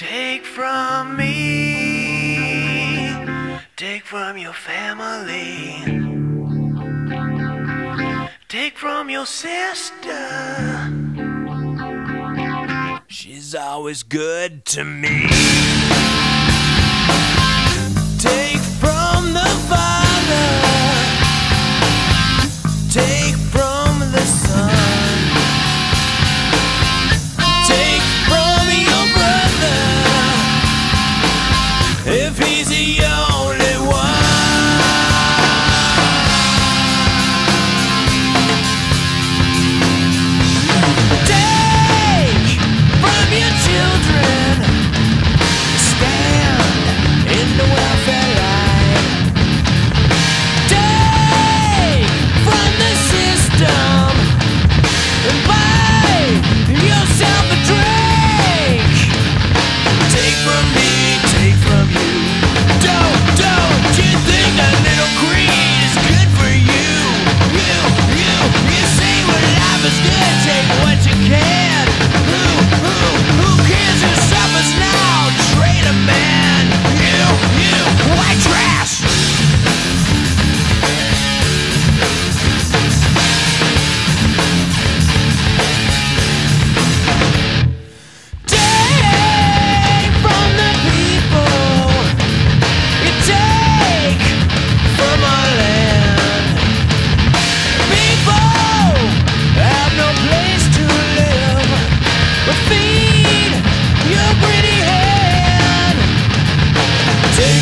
Take from me, take from your family, take from your sister. She's always good to me.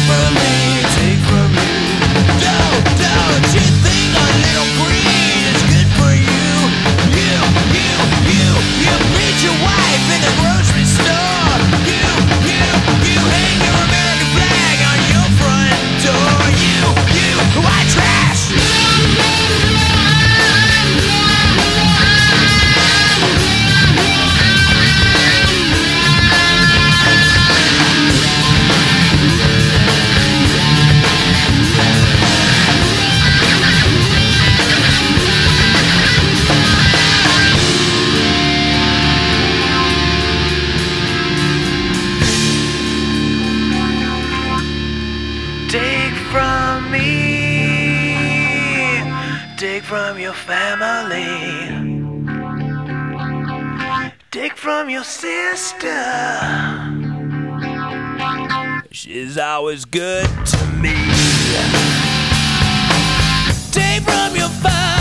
never from your family. Take from your sister. She's always good to me. Take from your father.